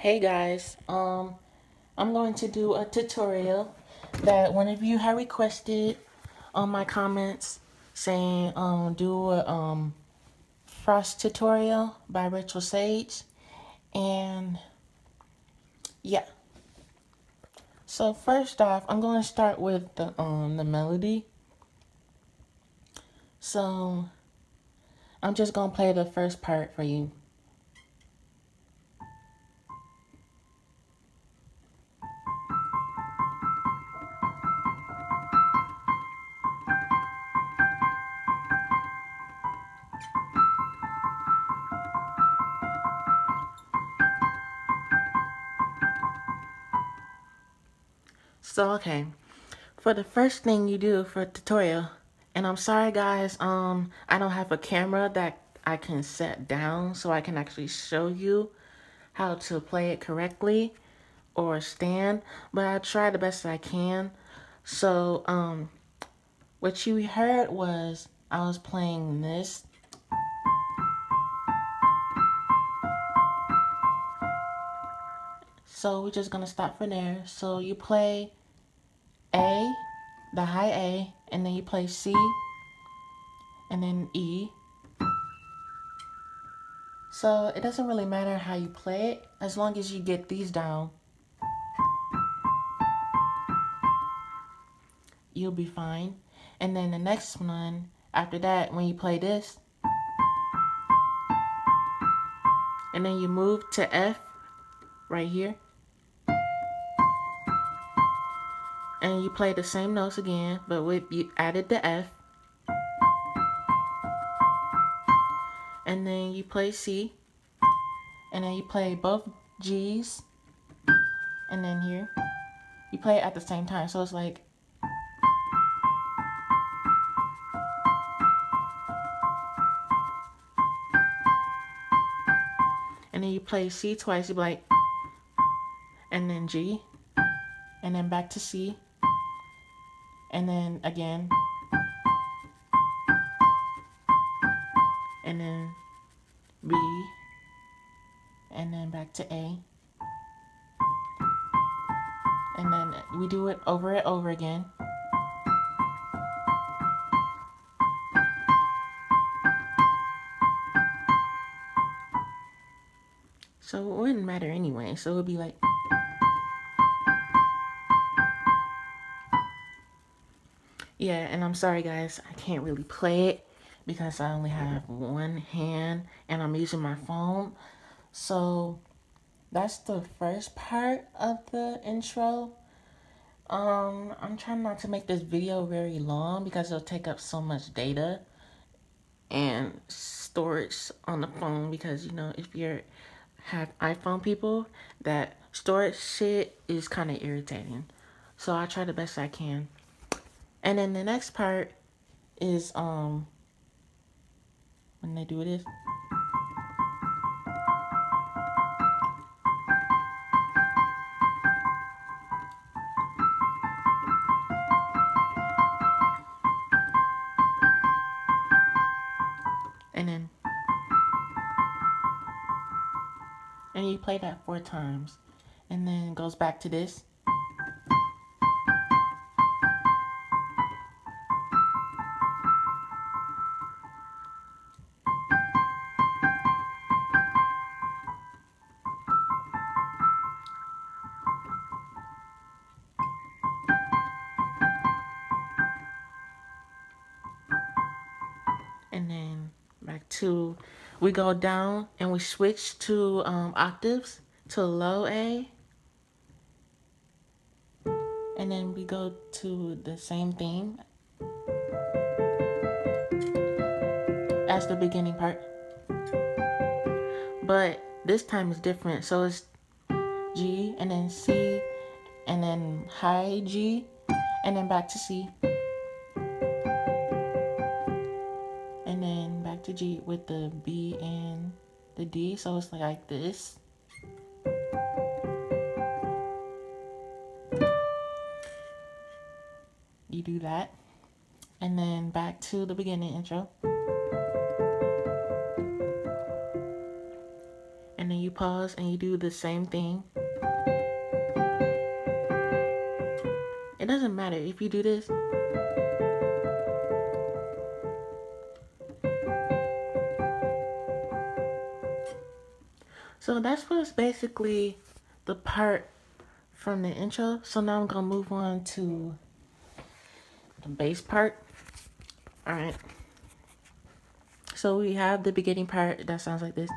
Hey guys, um, I'm going to do a tutorial that one of you had requested on my comments saying um, do a um, frost tutorial by Rachael Sage and yeah. So first off, I'm going to start with the um the melody. So I'm just going to play the first part for you. So, okay. For the first thing you do for a tutorial, and I'm sorry guys, um, I don't have a camera that I can set down so I can actually show you how to play it correctly or stand, but I try the best I can. So, um, what you heard was I was playing this. So we're just gonna stop for there. So you play the high A, and then you play C, and then E. So it doesn't really matter how you play it, as long as you get these down. You'll be fine. And then the next one, after that, when you play this, and then you move to F right here. And you play the same notes again, but with you added the F. And then you play C. And then you play both G's. And then here. You play it at the same time. So it's like And then you play C twice, you like and then G and then back to C and then again. And then B. And then back to A. And then we do it over and over again. So it wouldn't matter anyway. So it would be like yeah, and I'm sorry guys, I can't really play it because I only have one hand and I'm using my phone. So that's the first part of the intro. Um, I'm trying not to make this video very long because it'll take up so much data and storage on the phone because you know if you're have iPhone people that storage shit is kind of irritating. So I try the best I can. And then the next part is um when they do this. And then and you play that four times and then goes back to this to we go down and we switch to um, octaves to low A. And then we go to the same thing as the beginning part. But this time is different. So it's G and then C and then high G and then back to C G with the B and the D. So it's like this. You do that. And then back to the beginning intro. And then you pause and you do the same thing. It doesn't matter if you do this. So that's what's basically the part from the intro. So now I'm gonna move on to the bass part. All right. So we have the beginning part that sounds like this.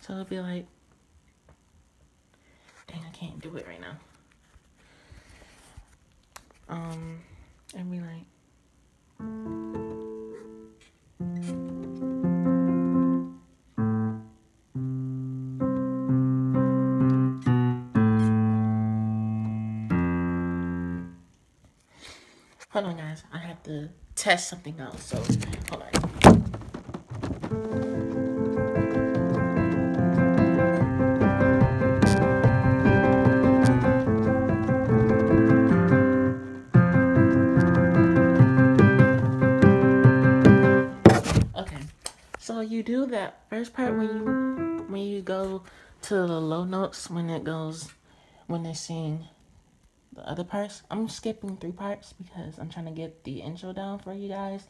So it'll be like, dang, I can't do it right now. Um, and be like. Hold on, guys. I have to test something out. So, hold on. Do that first part when you when you go to the low notes when it goes when they sing the other parts. I'm skipping three parts because I'm trying to get the intro down for you guys.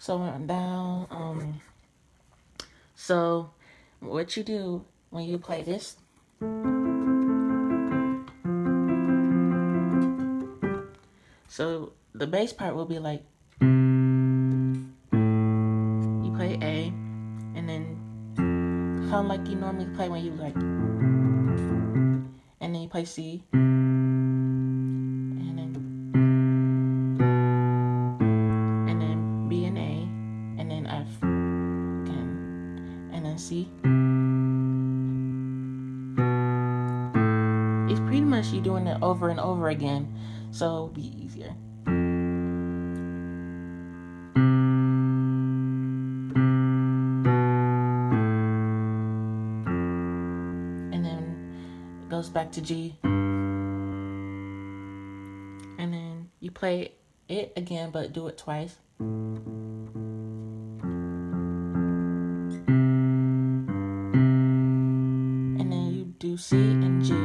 So I'm down. Um. So what you do when you play this. So the bass part will be like like you normally play when you like, and then you play C, and then, and then B and A, and then F, again, and then C. It's pretty much you doing it over and over again, so it'll be easier. Back to G. And then you play it again, but do it twice. And then you do C and G.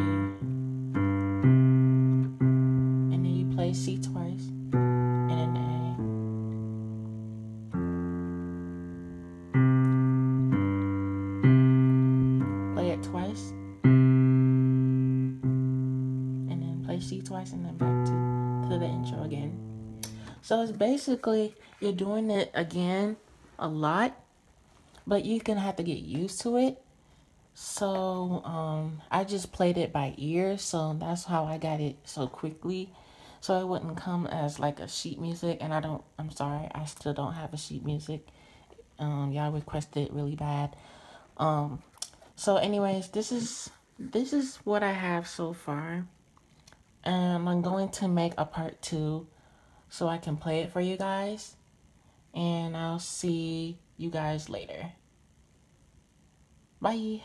twice and then back to, to the intro again. So it's basically you're doing it again a lot, but you're gonna have to get used to it. So um, I just played it by ear, so that's how I got it so quickly. So it wouldn't come as like a sheet music, and I don't. I'm sorry, I still don't have a sheet music. Um, y'all requested really bad. Um, so anyways, this is this is what I have so far and I'm going to make a part two so I can play it for you guys. And I'll see you guys later. Bye.